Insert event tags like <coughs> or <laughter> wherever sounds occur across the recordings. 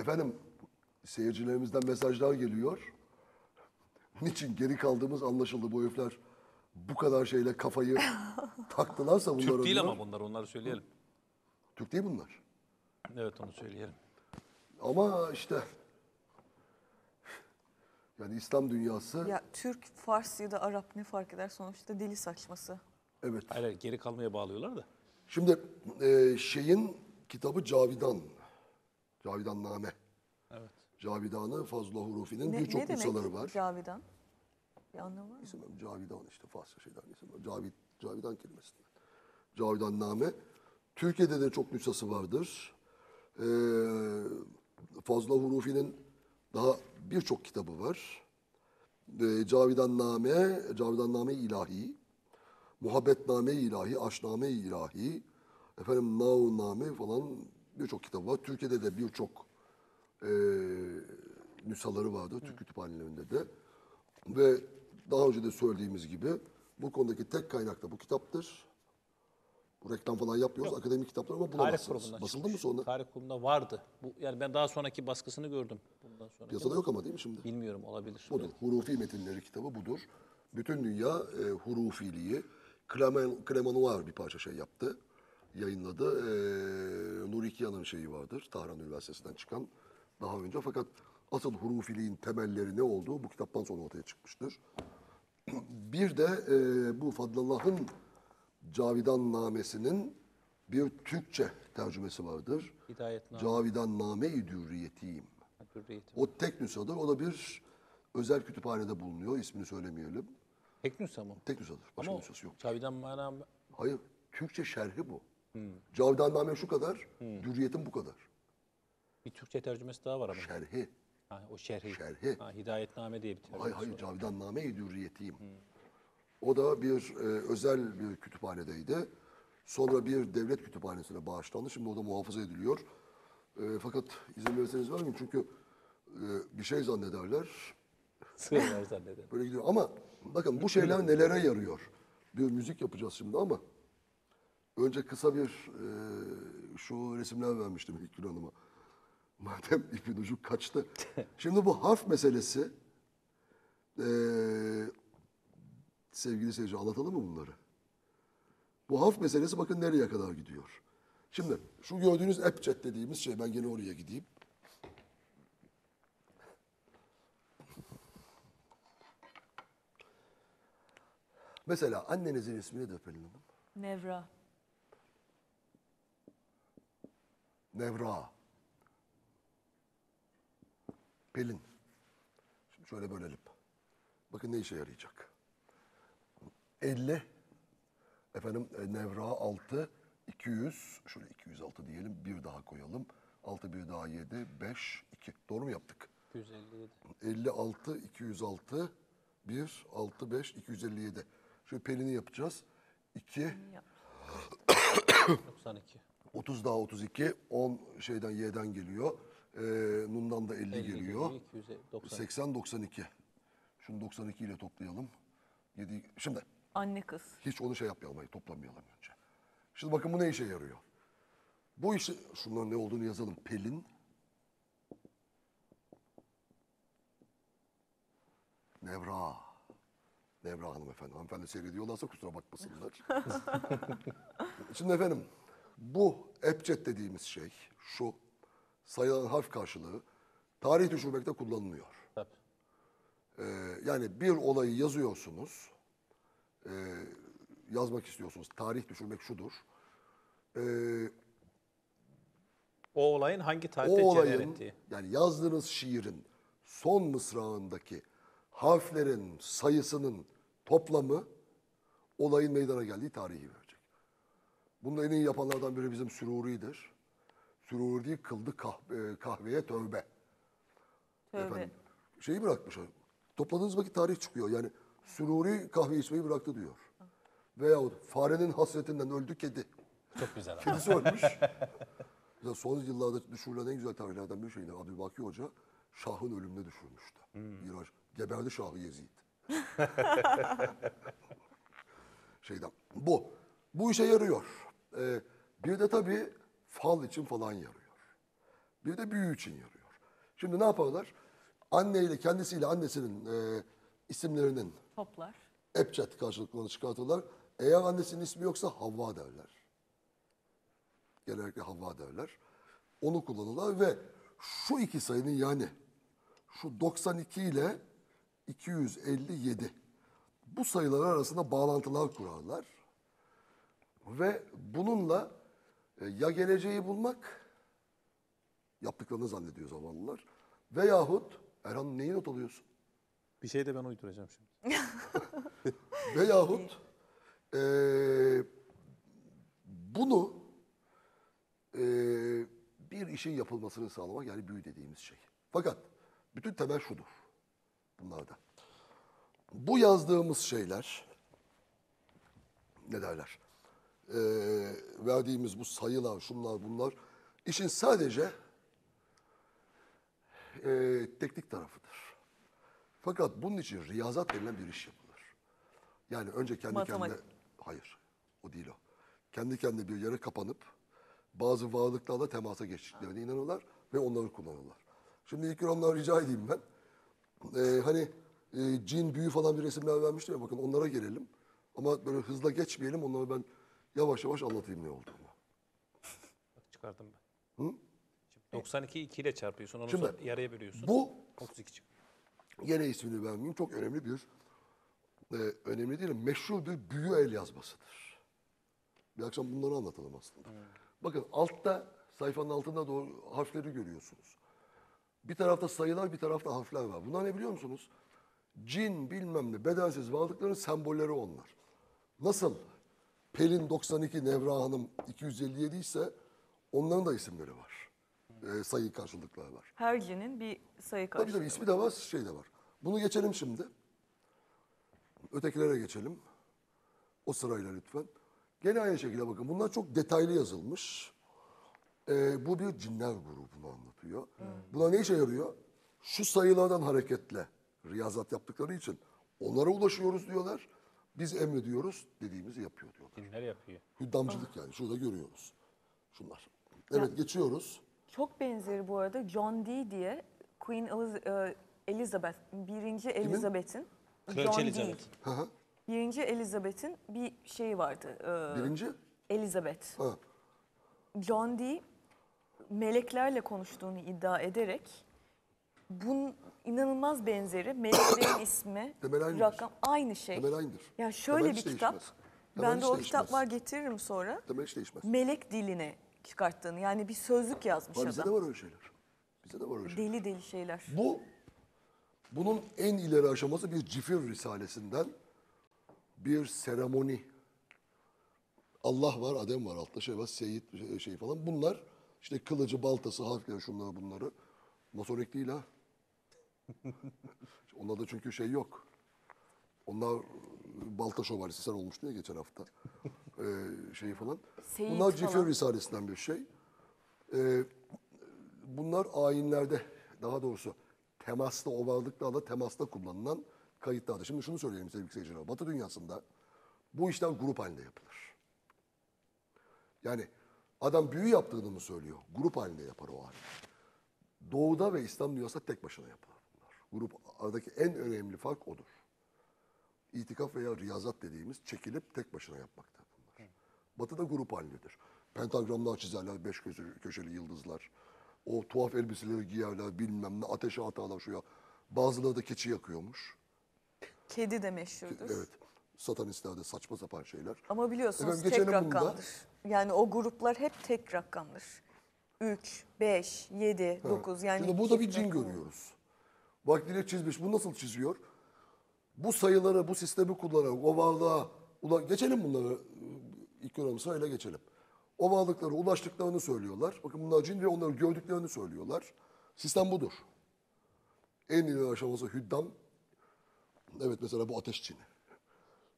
Efendim seyircilerimizden mesajlar geliyor. <laughs> Niçin geri kaldığımız anlaşıldı bu herifler bu kadar şeyle kafayı <laughs> taktılarsa bunlar Türk değil diyor. ama bunlar onları söyleyelim. Türk değil bunlar. Evet onu söyleyelim. Ama işte yani İslam dünyası Ya Türk, Fars ya da Arap ne fark eder sonuçta deli saçması. evet. Hayır, hayır geri kalmaya bağlıyorlar da. Şimdi e, şeyin kitabı Cavidan. Cavidan Name. Evet. Cavidan'ı Fazla Hurufi'nin Ne, birçok ne demek nüshaları var. Cavidan? Bir anlamı var mı? İsim Cavidan işte Farsça şeyden isim. Cavid, Cavidan kelimesinden. Cavidan Name. Türkiye'de de çok nüshası vardır. Ee, Fazla Hurufi'nin daha birçok kitabı var. Ee, Cavidan Name, Cavidan Name ilahi, Muhabbetname ilahi, Aşname ilahi, efendim Name falan birçok kitabı var. Türkiye'de de birçok e, nüshaları vardı Türk kütüphanelerinde de. Ve daha önce de söylediğimiz gibi bu konudaki tek kaynak da bu kitaptır. Bu reklam falan yapmıyoruz. Akademik kitaplar ama Tarih bulamazsınız. Basıldı çıkmış. mı sonra? Tarih grubunda vardı. Bu, yani ben daha sonraki baskısını gördüm. Bundan sonra. Piyasada yok ama değil mi şimdi? Bilmiyorum olabilir. Budur. Hurufi metinleri kitabı budur. Bütün dünya e, hurufiliği, Klemen, Klemanoir bir parça şey yaptı. Yayınladı. E, Nuri Kia'nın şeyi vardır. Tahran Üniversitesi'nden çıkan daha önce. Fakat asıl hurufiliğin temelleri ne olduğu bu kitaptan sonra ortaya çıkmıştır. <clears throat> Bir de e, bu Fadlallah'ın Cavidan Namesi'nin bir Türkçe tercümesi vardır. Hidayetname. Cavidan Name-i Dürriyetiyim. O tek nüshadır. O da bir özel kütüphanede bulunuyor. İsmini söylemeyelim. Tek nüsha mı? Tek nüshadır. Başka Ama nüshası yok. Cavidan Manam Hayır. Türkçe şerhi bu. Cavidan şu kadar. Dürriyetin bu kadar. Bir Türkçe tercümesi daha var ama. Şerhi. Ha, o şerhi. Şerhi. Ha, Hidayetname diye bir tercümesi Hayır hayır. var. Cavidan Name-i Dürriyetiyim. O da bir e, özel bir kütüphanedeydi. Sonra bir devlet kütüphanesine bağışlandı. Şimdi o da muhafaza ediliyor. E, fakat izin verirseniz vermeyeyim çünkü e, bir şey zannederler. Sığırlar zannederim. Böyle gidiyor. Ama bakın bu şeyler nelere yarıyor? Bir müzik yapacağız şimdi ama önce kısa bir e, şu resimler vermiştim İlkgün Hanım'a. Madem <laughs> ipin ucu kaçtı. <laughs> Şimdi bu harf meselesi e, sevgili seyirci anlatalım mı bunları? Bu harf meselesi bakın nereye kadar gidiyor. Şimdi şu gördüğünüz Epchat dediğimiz şey ben gene oraya gideyim. Mesela annenizin ismi nedir Pelin Hanım? Nevra. Nevra. Pelin. Şimdi şöyle bölelim. Bakın ne işe yarayacak. 50. Efendim e, Nevra 6. 200. Şöyle 206 diyelim. Bir daha koyalım. 6 bir daha 7. 5. 2. Doğru mu yaptık? 257. 56, 206, 1, 6, 5, 257. Şöyle Pelin'i yapacağız. 2, Yap. 92. 30 daha 32, 10 şeyden Y'den geliyor. Ee, Nun'dan da 50, 50 geliyor. 290. 80, 92. Şunu 92 ile toplayalım. 7, şimdi Anne kız. hiç onu şey yapmayalım, hayır, toplamayalım önce. Şimdi bakın bu ne işe yarıyor? Bu işi, şunların ne olduğunu yazalım. Pelin, Nevra. Nevra hanımefendi. Hanımefendi seyrediyorlarsa kusura bakmasınlar. <laughs> Şimdi efendim bu ebced dediğimiz şey şu sayılan harf karşılığı tarih düşürmekte kullanılıyor. Tabii. Ee, yani bir olayı yazıyorsunuz, ee, yazmak istiyorsunuz. Tarih düşürmek şudur. Ee, O olayın hangi tarihte olayın ettiği. yani yazdığınız şiirin son mısrağındaki harflerin sayısının toplamı olayın meydana geldiği tarihi verecek. Bunu en iyi yapanlardan biri bizim Süruri'dir. Süruri kıldı kah- e, kahveye tövbe. Tövbe. Efendim, şeyi bırakmış. Topladığınız vakit tarih çıkıyor. Yani Süruri kahve içmeyi bıraktı diyor. Veyahut farenin hasretinden öldü kedi. Çok güzel. ama. <laughs> Kedisi ölmüş. Mesela son yıllarda düşürülen en güzel tarihlerden bir şeydi. Abdülbaki Hoca Şah'ın ölümüne düşürmüştü. Bir aş- geberdi Şahı Yezid. <laughs> Şeyden. Bu. Bu işe yarıyor. Ee, bir de tabii fal için falan yarıyor. Bir de büyü için yarıyor. Şimdi ne yaparlar? Anneyle kendisiyle annesinin e, isimlerinin Toplar. Ebced karşılıklarını çıkartırlar. Eğer annesinin ismi yoksa Havva derler. Genellikle Havva derler. Onu kullanırlar ve şu iki sayının yani şu 92 ile 257 bu sayılar arasında bağlantılar kurarlar. Ve bununla e, ya geleceği bulmak yaptıklarını zannediyor zamanlılar veyahut Erhan neyi not alıyorsun? Bir şey de ben uyduracağım şimdi. <laughs> Veyahut eee bunu eee, bir işin yapılmasını sağlamak yani büyü dediğimiz şey. Fakat bütün temel şudur bunlarda. Bu yazdığımız şeyler ne derler? Eee, verdiğimiz bu sayılar, şunlar bunlar işin sadece eee, teknik tarafıdır. Fakat bunun için riyazat denilen bir iş yapılır. Yani önce kendi Matematik. kendine... Hayır, o değil o. Kendi kendine bir yere kapanıp bazı varlıklarla temasa geçtiklerine inanırlar ve onları kullanırlar. Şimdi ilk onlara rica edeyim ben. Ee, hani e, cin, büyü falan bir resimler vermiştim ya bakın onlara gelelim. Ama böyle hızla geçmeyelim onları ben yavaş yavaş anlatayım ne olduğunu. Bak çıkardım ben. Şimdi 92 2 ile çarpıyorsun. Onu Şimdi, yarıya bölüyorsun. Bu 32 çıkıyor. Yine ismini vermeyeyim. Çok önemli bir, e, önemli değil, meşhur bir büyü el yazmasıdır. Bir akşam bunları anlatalım aslında. Bakın altta, sayfanın altında doğru harfleri görüyorsunuz. Bir tarafta sayılar, bir tarafta harfler var. Bunlar ne biliyor musunuz? Cin bilmem ne bedensiz varlıkların sembolleri onlar. Nasıl Pelin 92, Nevra Hanım 257 ise onların da isimleri var. E, sayı karşılıkları var. Her cinin bir sayı Tabii karşılığı. tabii ismi de var, şey de var. Bunu geçelim şimdi. Ötekilere geçelim. O sırayla lütfen. Gene aynı şekilde bakın. Bunlar çok detaylı yazılmış. Ee, bu bir cinler grubunu anlatıyor. Buna ne işe yarıyor? Şu sayılardan hareketle riyazat yaptıkları için onlara ulaşıyoruz diyorlar. Biz emrediyoruz dediğimizi yapıyor diyorlar. Dinler yapıyor. Hüddamcılık yani. Şurada görüyoruz. Şunlar. Evet geçiyoruz. Çok benzeri bu arada John Dee diye Queen Eliz- e, Elizabeth, birinci Elizabeth'in Kraliçe John Elizabeth. Dee, Hı hı. birinci Elizabeth'in bir şeyi vardı. e, Birinci. Elizabeth. Ha. John Dee meleklerle konuştuğunu iddia ederek bunun inanılmaz benzeri meleklerin <coughs> ismi, Temel aynıdır. rakam aynı şey. Temel aynıdır. Ya şöyle Temel bir kitap. değişmez. Temel Ben hiç de o değişmez. kitaplar getiririm sonra. Temel hiç değişmez. Melek diline çıkarttığını yani bir sözlük yazmış Ha, bizde de adam. var öyle şeyler. Bizde de var öyle şeyler. Deli deli şeyler. Bu, bunun en ileri aşaması bir cifir risalesinden bir seremoni. Allah var, Adem var, altta şey var, Seyit şey- şey falan. Bunlar işte kılıcı, baltası, harfleri, şunları bunları. Masonik değil ha. <laughs> Onlarda çünkü şey yok. Onlar balta şövalyesi sen olmuştu ya geçen hafta. Ee, şeyi falan. Seyit Bunlar falan. risalesinden bir şey. Ee, bunlar ayinlerde daha doğrusu temasta o varlıklarla temasta kullanılan kayıtlarda. Şimdi şunu söyleyeyim sevgili seyirciler. Batı dünyasında bu işler grup halinde yapılır. Yani adam büyü yaptığını mı söylüyor? Grup halinde yapar o halde. Doğuda ve İslam dünyasında tek başına yapılır. Grup aradaki en önemli fark odur. İtikaf veya riyazat dediğimiz çekilip tek başına yapmaktır bunlar. Batı'da grup halindedir. Pentagramlar çizerler, beş köşeli, köşeli yıldızlar. O tuhaf elbiseleri giyerler, bilmem ne, ateşe atarlar şuraya. Bazıları da keçi yakıyormuş. Kedi de meşhurdur. Evet. Satanistler de saçma sapan şeyler. Ama biliyorsunuz Efendim, tek geçelim bunda. rakamdır. Yani o gruplar hep tek rakamdır. 3, 5, 7, 9 yani Şimdi burada bir cin rakamı. görüyoruz. Vaktiyle çizmiş. Bu nasıl çiziyor? Bu sayıları, bu sistemi kullanarak o varlığa... Ula, geçelim bunları. İlk önce sırayla geçelim. O varlıklara ulaştıklarını söylüyorlar. Bakın bunlar cin ve onları gördüklerini söylüyorlar. Sistem budur. En ileri aşaması hüddam. Evet mesela bu ateş cini.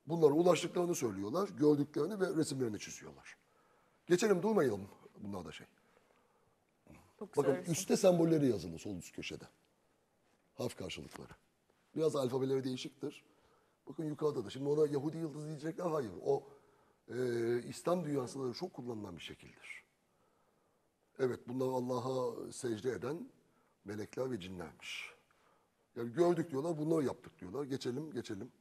Bunlara ulaştıklarını söylüyorlar. Gördüklerini ve resimlerini çiziyorlar. Geçelim durmayalım. Bunlar da şey. Çok Bakın üstte sembolleri yazılı sol üst köşede. Harf karşılıkları. Biraz alfabeleri değişiktir. Bakın yukarıda da. Şimdi ona Yahudi yıldızı diyecekler. Hayır. O e, İslam dünyasında da çok kullanılan bir şekildir. Evet bunlar Allah'a secde eden melekler ve cinlermiş. Yani gördük diyorlar, bunları yaptık diyorlar. Geçelim, geçelim.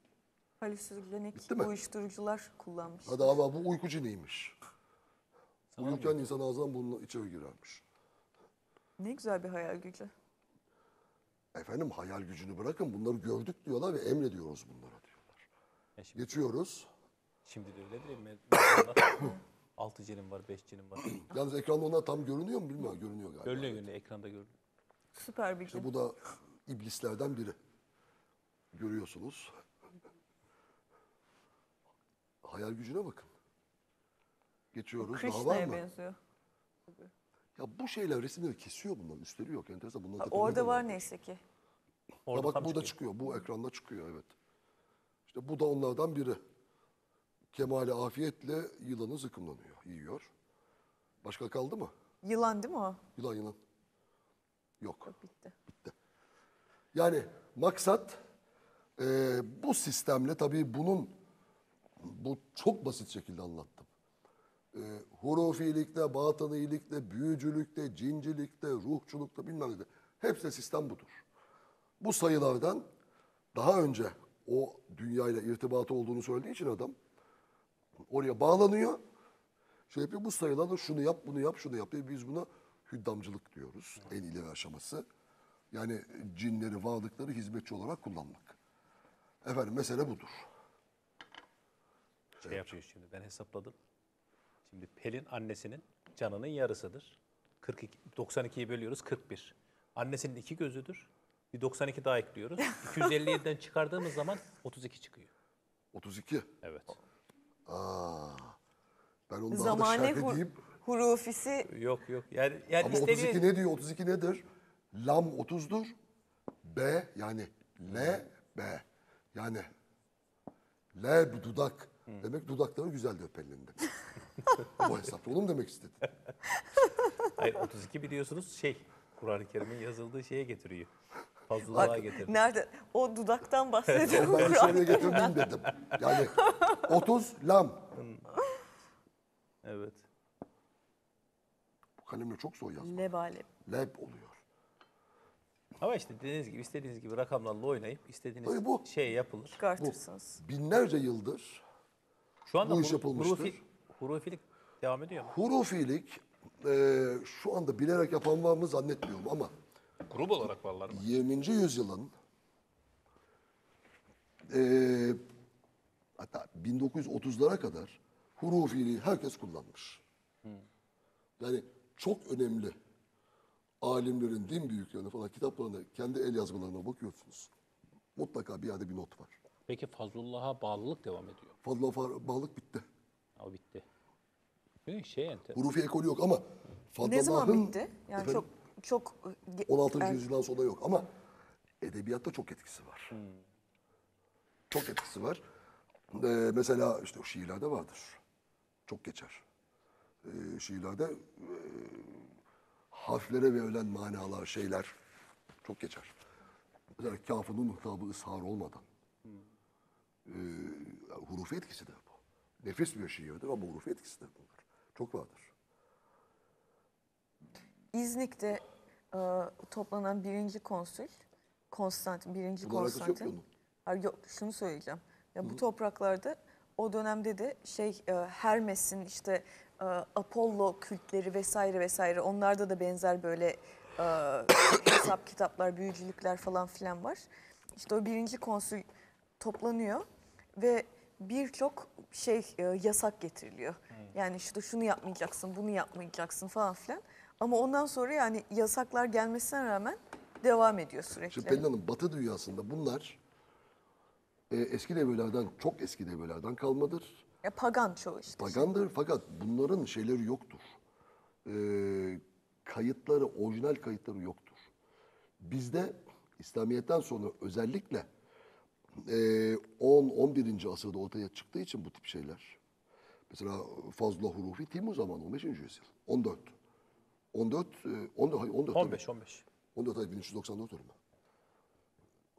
Halüsinogenik uyuşturucular kullanmış. Hadi ama bu uyku ciniymiş. Uyurken insan ağzından burnuna içeri girermiş. Ne güzel bir hayal gücü. Efendim hayal gücünü bırakın bunları gördük diyorlar ve emrediyoruz bunlara diyorlar. Ya şimdi, Geçiyoruz. şimdi de öyle değil mi? Mesela 6 cinim var, 5 cinim var. <clears throat> Yalnız ekranda onlar tam görünüyor mu bilmiyorum. Görünüyor galiba. Görünüyor görünüyor, ekranda görünüyor. Süper bir İşte bu da iblislerden biri. Görüyorsunuz. Hayal gücüne bakın. Geçiyoruz. Krishna'ya benziyor. Ya bu şeyler resimleri kesiyor bunlar. Üstleri yok. Enteresan. Bunlar Orada var neyse ki. Ya Orada bak tam burada çıkıyor. çıkıyor. Bu ekranda çıkıyor evet. İşte bu da onlardan biri. Kemale afiyetle yılanı zıkkımlanıyor, yiyor. Başka kaldı mı? Yılan değil mi o? Yılan yılan. Yok. Yok bitti. Yani maksat e, bu sistemle tabii bunun bu çok basit şekilde anlattım. E, hurufilikte, batınilikte, büyücülükte, cincilikte, ruhçulukta bilmem ne. Hepsi sistem budur. Bu sayılardan daha önce o dünyayla irtibatı olduğunu söylediği için adam oraya bağlanıyor. Şey yapıyor, bu sayılarla şunu yap, bunu yap, şunu yap diye biz buna hüddamcılık diyoruz. En ileri aşaması. Yani cinleri, varlıkları hizmetçi olarak kullanmak. Efendim mesele budur. Şey yapıyor şimdi, ben hesapladım. Şimdi Pelin annesinin canının yarısıdır. 42, 92'yi bölüyoruz, 41. Annesinin iki gözüdür. Bir 92 daha ekliyoruz. <laughs> 257'den çıkardığımız zaman 32 çıkıyor. 32. Evet. Aa, ben onu daha da Zamane şerh hu- edeyim. hurufisi Yok yok. Yani, yani Ama istediği... 32 ne diyor? 32 nedir? Lam 30'dur. B yani L, B. Yani L bir dudak. Demek dudakları güzeldir Pelin'de. <laughs> Bu hesapta onu mu demek istedi? <laughs> Hayır 32 biliyorsunuz şey Kur'an-ı Kerim'in yazıldığı şeye getiriyor. Fazlalığa bak getiriyor. nerede o dudaktan bahsediyorum. Ben şöyle getirdim dedim. Yani 30 lam. Evet. Bu kalemle çok zor yazmak. Lebalep. Leb oluyor. Ama işte dediğiniz gibi istediğiniz gibi rakamlarla oynayıp istediğiniz Tabii bu- şey yapılır. Çıkartırsınız. Binlerce yıldır Şu anda Bu iş yapılmıştır. Hurufi, hurufilik devam ediyor mu? hurufilik e, şu anda bilerek yapan var mı zannetmiyorum ama Grup olarak varlar mı? 20. yüzyılın e, hatta 1930'lara kadar hurufiliği herkes kullanmış. Yani çok önemli alimlerin, din büyüklerine falan kitaplarına, kendi el yazmalarına bakıyorsunuz. Mutlaka bir yerde bir not var. Peki Fazlullah'a bağlılık devam ediyor. Fazla fa- bağlılık bitti. O bitti. Şey enter. Hurufi ekolü yok ama Ne zaman Fadlallah'ın- bitti? Yani Efendim? çok çok ge- 16. er- yüzyıldan sonra yok ama edebiyatta çok etkisi var. Çok etkisi var. Ee, mesela işte o şiirlerde vardır. Çok geçer. Ee, şiirlerde e, harflere verilen manalar, şeyler çok geçer. Mesela kafının muhtabı ishar olmadan. Ee, hurufi etkisidir bu. Nefis bir şiirdir ama hurufi etkisidir bunlar. Çok vardır. İznik'te e, toplanan birinci konsül Konstantin, birinci Bunun yok Konstantin. Hayır, yok şunu söyleyeceğim. Ya bu topraklarda o dönemde de şey e, Hermes'in işte e, Apollo kültleri vesaire vesaire onlarda da benzer böyle e, <coughs> hesap kitaplar, büyücülükler falan filan var. İşte o birinci konsül toplanıyor ve birçok şey e, yasak getiriliyor. Yani işte şunu yapmayacaksın, bunu yapmayacaksın falan filan. Ama ondan sonra yani yasaklar gelmesine rağmen devam ediyor sürekli. Şimdi Pelin Hanım Batı dünyasında bunlar e, eski devrelerden, çok eski devrelerden kalmadır. Ya pagan çoğu işte. Pagandır fakat bunların şeyleri yoktur. E, kayıtları, orijinal kayıtları yoktur. Bizde İslamiyet'ten sonra özellikle e, 10-11. asırda ortaya çıktığı için bu tip şeyler. Mesela Fazla Hurufi Timur zamanı 15. yüzyıl. 14. 14, e, 14, hayır 14 tabii. 15 15. 14 ay 1394 ölümü.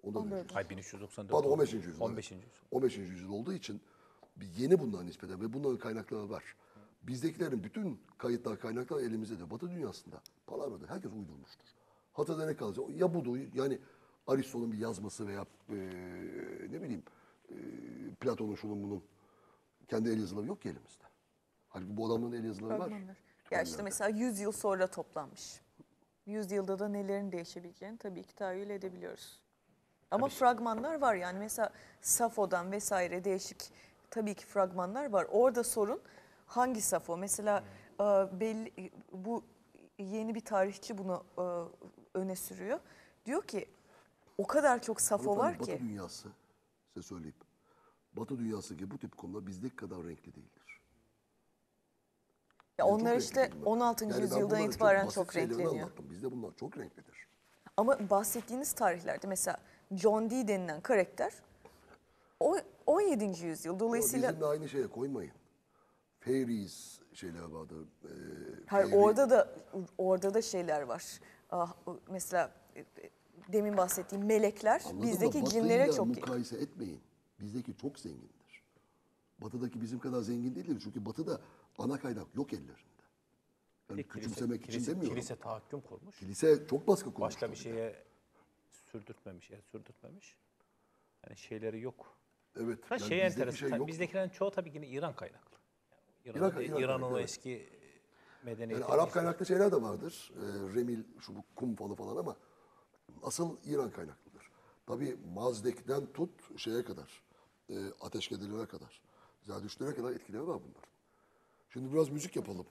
14. 14. yüzyıl. Ay 1394. Pardon oldu. 15. yüzyıl. 15. evet. yüzyıl. 15. yüzyıl olduğu için bir yeni bunlara nispeten ve bunların kaynakları var. Bizdekilerin bütün kayıtlar, kaynaklar elimizde de. Batı dünyasında, palavrada herkes uydurmuştur. Hatırda ne kalacak? Ya budur yani Aristo'nun bir yazması veya e, ne bileyim e, Platon'un şunun bunun kendi el yazıları yok ki elimizde. Halbuki bu adamların el yazıları var. Ya işte mesela 100 yıl sonra toplanmış. 100 yılda da nelerin değişebileceğini tabii ki tahayyül edebiliyoruz. Ama fragmanlar var yani mesela Safo'dan vesaire değişik tabii ki fragmanlar var. Orada sorun hangi Safo? Mesela e, belli bu yeni bir tarihçi bunu e, öne sürüyor. Diyor ki o kadar çok Safo var Hanımefendi, ki. Batı dünyası size söyleyeyim. Batı dünyası gibi bu tip konular bizdeki kadar renkli değildir. Ya onlar çok işte renkli bunlar. 16. Yani yüzyıldan itibaren çok şeylerini renkleniyor. anlattım. Bizde bunlar çok renklidir. Ama bahsettiğiniz tarihlerde mesela John Dee denilen karakter o 17. yüzyıl. Dolayısıyla Bizimle aynı şeye koymayın. Fairies şeyler vardır. E, hayır, fairy- orada da orada da şeyler var. Ah, mesela e, e, demin bahsettiğim melekler Anladın mı? bizdeki cinlere çok mukayese etmeyin. Bizdeki çok zengindir. Batı'daki bizim kadar zengin değildir. Çünkü Batı'da ana kaynak yok ellerinde. Yani Bir de kilise- küçümsemek için kilise, demiyorum. Kilise tahakküm kurmuş. Kilise çok baskı kurmuş. Başka bir şeye sürdürtmemiş, el sürdürtmemiş. Yani şeyleri yok. Evet. Ha yani şey bizdeki enteresan. şey yok. bizdekilerin çoğu tabii yine İran kaynaklı. Yani İran- İran'ın İran İran'ın o evet. eski medeniyeti. Yani Arap kaynaklı şeyler de vardır. Ee, remil, şu bu kum falı falan ama asıl İran kaynaklıdır. Tabii Mazdek'ten tut şeye kadar, e, ateşkedelere kadar, Zerdüştlere kadar etkileri var bunlar. Şimdi biraz müzik yapalım.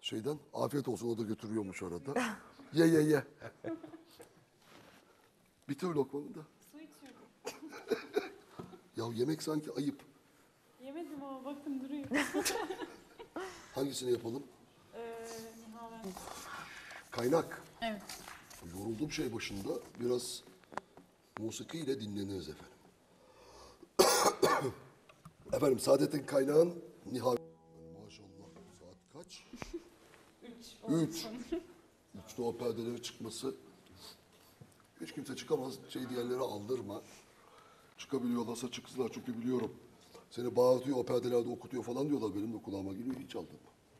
Şeyden, afiyet olsun o da götürüyormuş arada. <laughs> ye ye ye. Bitir lokmanı da. Su içiyorum. <laughs> Ya yemek sanki ayıp. Yemedim ama bakın duruyor. <laughs> Hangisini yapalım? Ee. Kaynak. Evet. Yoruldum şey başında. Biraz musiki ile dinleniriz efendim. <coughs> efendim Saadet'in kaynağın nihayet. Maşallah saat kaç? <laughs> Üç. Üç. <laughs> Üçte o perdelerin çıkması. Hiç kimse çıkamaz. Şey diyenlere aldırma. Çıkabiliyorlarsa çıksınlar çünkü biliyorum. Seni bağırtıyor, o perdelerde okutuyor falan diyorlar. Benim de kulağıma geliyor. Hiç aldırma.